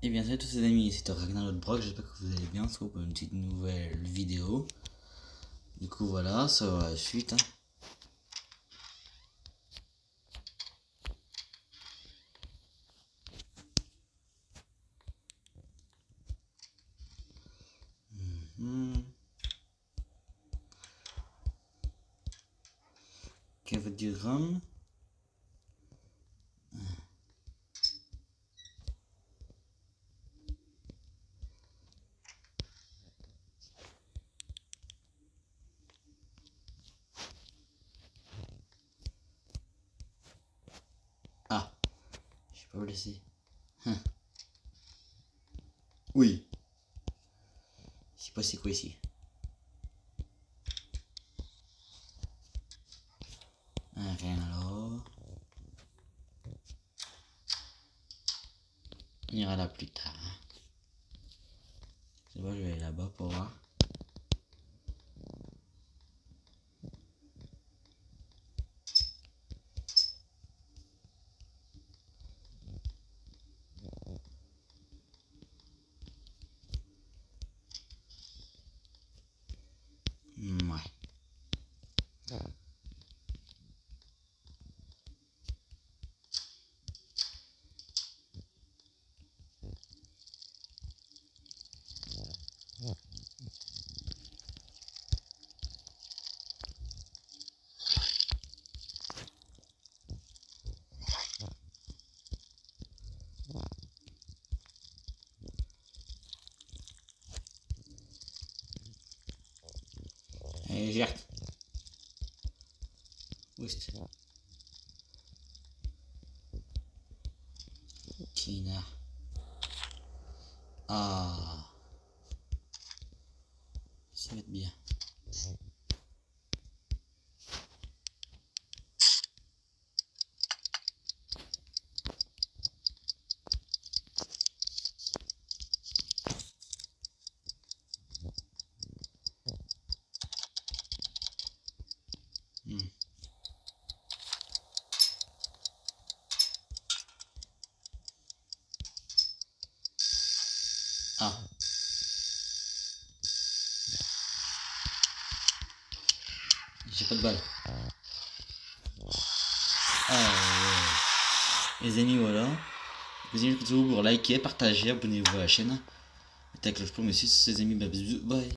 Et bien salut tous les amis, c'est Ragnar Brock, j'espère que vous allez bien, retrouve pour une petite nouvelle vidéo? Du coup voilà, ça va la suite. Hein. Mmh. Diagramme. Ah, je vais pas vous laisser. Hum. Oui. Je sais pas c'est quoi ici. Ah, rien alors. On ira là plus tard. C'est bon, je vais aller là-bas pour voir. Elle est verte. Ah. Ça va être bien. Ah. J'ai pas de balle. Ah. Les amis, voilà. Les amis, pour liker, partager, abonnez-vous à la chaîne. Mettez la cloche pour me suivre, les amis. Bye.